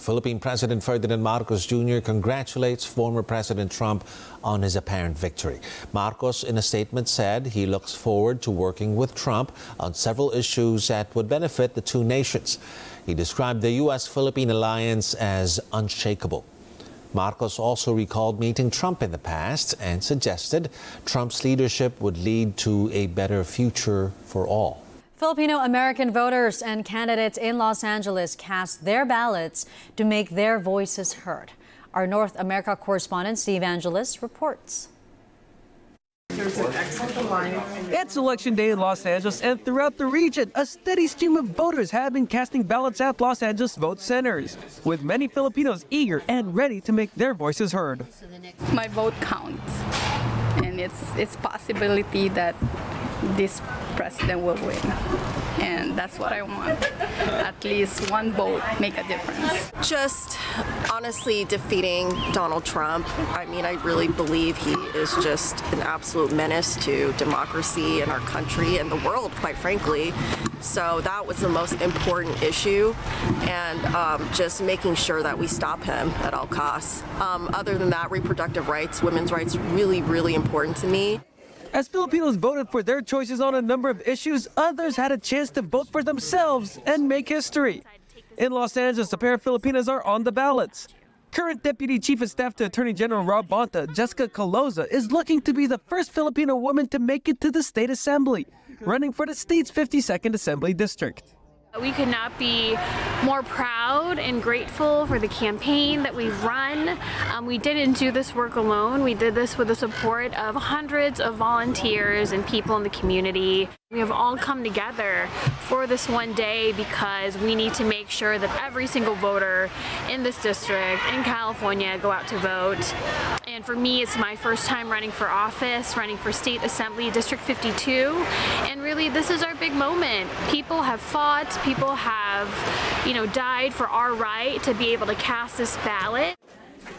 Philippine President Ferdinand Marcos Jr. congratulates former President Trump on his apparent victory. Marcos, in a statement, said he looks forward to working with Trump on several issues that would benefit the two nations. He described the U.S. Philippine alliance as unshakable. Marcos also recalled meeting Trump in the past and suggested Trump's leadership would lead to a better future for all. Filipino American voters and candidates in Los Angeles cast their ballots to make their voices heard. Our North America correspondent Steve Angeles reports. It's election day in Los Angeles and throughout the region, a steady stream of voters have been casting ballots at Los Angeles vote centers, with many Filipinos eager and ready to make their voices heard. My vote counts, and it's it's possibility that this president will win. And that's what I want. At least one vote make a difference. Just honestly defeating Donald Trump. I mean, I really believe he is just an absolute menace to democracy and our country and the world, quite frankly. So that was the most important issue, and um, just making sure that we stop him at all costs. Um, other than that, reproductive rights, women's rights, really, really important to me. As Filipinos voted for their choices on a number of issues, others had a chance to vote for themselves and make history. In Los Angeles, a pair of Filipinas are on the ballots. Current Deputy Chief of Staff to Attorney General Rob Bonta, Jessica Caloza, is looking to be the first Filipino woman to make it to the state assembly, running for the state's 52nd Assembly District. We could not be more proud and grateful for the campaign that we've run. Um, we didn't do this work alone. We did this with the support of hundreds of volunteers and people in the community. We have all come together for this one day because we need to make sure that every single voter in this district in California go out to vote. And for me, it's my first time running for office, running for State Assembly District 52. And really, this is our big moment. People have fought, people have, you know, died for our right to be able to cast this ballot.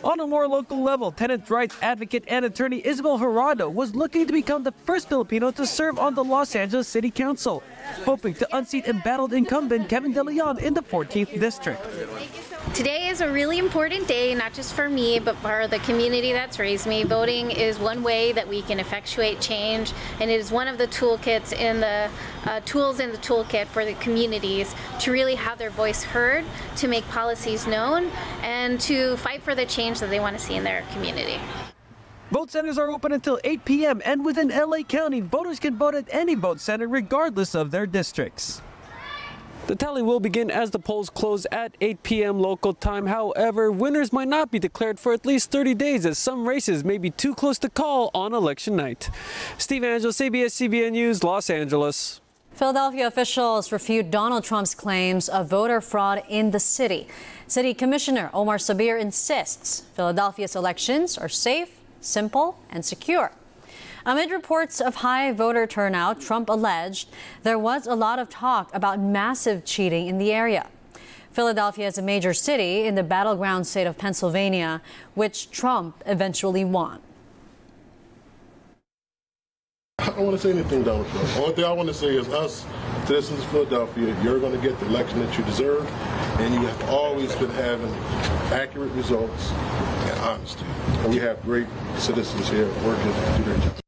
On a more local level, tenants' rights advocate and attorney Isabel Jurado was looking to become the first Filipino to serve on the Los Angeles City Council, hoping to unseat embattled incumbent Kevin De Leon in the 14th District. Today is a really important day, not just for me, but for the community that's raised me. Voting is one way that we can effectuate change, and it is one of the toolkits in the uh, tools in the toolkit for the communities to really have their voice heard, to make policies known, and to fight for the change that they want to see in their community. Vote centers are open until 8 p.m. and within LA County, voters can vote at any vote center regardless of their districts. The tally will begin as the polls close at 8 p.m. local time. However, winners might not be declared for at least 30 days as some races may be too close to call on election night. Steve Angeles, ABS-CBN News, Los Angeles. Philadelphia officials refute Donald Trump's claims of voter fraud in the city. City Commissioner Omar Sabir insists Philadelphia's elections are safe, simple, and secure. Amid reports of high voter turnout, Trump alleged there was a lot of talk about massive cheating in the area. Philadelphia is a major city in the battleground state of Pennsylvania, which Trump eventually won. I don't want to say anything, Donald Trump. Only thing I want to say is us, citizens of Philadelphia, you're going to get the election that you deserve, and you have always been having accurate results and honesty. And we have great citizens here working to do their job.